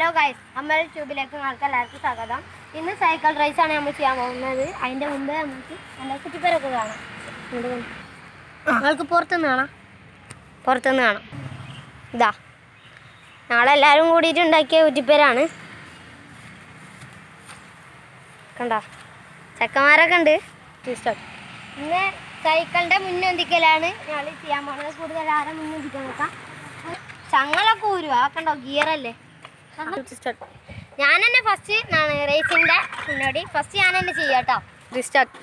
Hello guys അമ്മയുടെ ട്യൂബിലേക്ക് നിങ്ങൾക്ക് എല്ലാവർക്കും സ്വാഗതം. ഇന്ന് സൈക്കിൾ റേസ് ആണ് നമ്മൾ ചെയ്യാൻ പോകുന്നത്. അതിന്റെ മുമ്പേ നമുക്ക് നല്ല കുറ്റിപ്പേരൊക്കെ കാണാം. നിങ്ങൾക്ക് പുറത്തുനിന്ന് കാണാം. പുറത്തുനിന്ന് കാണാം. ഇതാ. ഞങ്ങളെല്ലാവരും കൂടിയിട്ട് ഉണ്ടാക്കിയ കുറ്റിപ്പേരാണ് കണ്ടോ? ചെക്കന്മാരൊക്കെ ഉണ്ട്. ഇന്ന് സൈക്കിളിന്റെ മുന്നൊന്തിക്കലാണ് ഞങ്ങൾ ചെയ്യാൻ പോകുന്നത്. കൂടുതൽ ആരെ മുന്നൊന്തിക്കാൻ നോക്കാം. ചങ്ങളൊക്കെ ഊരുവാ. കണ്ടോ? ഗിയറല്ലേ ഞാൻ തന്നെ ഫസ്റ്റ് റേസിന്റെ മുന്നോടി. ഫസ്റ്റ് ഞാൻ തന്നെ ചെയ്യാട്ടോ റിസ്റ്റാർട്ട്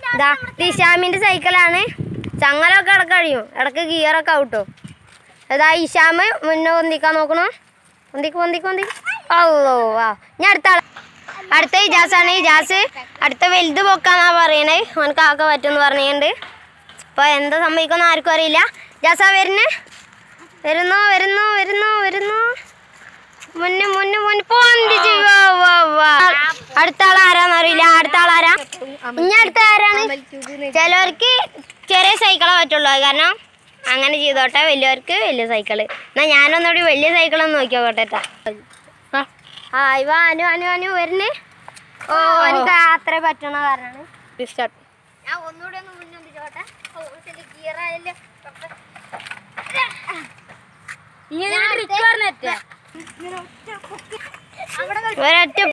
അടുത്താൾ ഇഷാമിന്റെ സൈക്കിളാണ് ചങ്ങലൊക്കെ ഇടയ്ക്ക് കഴിയും ഇടയ്ക്ക് ഗിയറൊക്കെ ഔട്ടോ അതാ ഇഷാമ് മുന്നേ പൊന്തിക്കാൻ നോക്കണോ? പൊന്തിക്ക് പൊന്തിക്ക് പൊന്തിക്ക്. ഓ വാ ഞാൻ അടുത്ത ആൾ അടുത്ത ഇജാസാണ്. ഇജാസ് അടുത്ത വലുത് പൊക്കാന്നാ പറയണേ. അവനക്ക് ആകെ പറ്റുമെന്ന് പറഞ്ഞുണ്ട് അപ്പൊ എന്താ സംഭവിക്കുന്ന ആർക്കും അറിയില്ല. ജാസ വരുന്നേ. വരുന്നു വരുന്നു വരുന്നു വരുന്നു. മുന്നു മുന്നു മുന്നു. പൊന്തിച്ച് അടുത്ത ആൾ ആരാന്ന് അറിയില്ല. അടുത്ത ആൾ ആരാ? ഇനി അടുത്ത ആരാണ്? ചിലവർക്ക് ചെറിയ സൈക്കിളേ പറ്റുള്ളൂ. കാരണം അങ്ങനെ ചെയ്തോട്ടെ. വലിയവർക്ക് വലിയ സൈക്കിൾ. എന്നാ ഞാനൊന്നുകൂടി വലിയ സൈക്കിളൊന്ന് നോക്കിയോട്ടെ. ആ ഇവ അനു അനു അനു വരുന്നേ. ഓ എനിക്ക് അത്ര പറ്റണ കാരണമാണ് ഞാൻ ഒന്നുകൂടി ഒന്ന് മുന്നോട്ട് ഗിയർ ആയല്ലോ ഇങ്ങനെ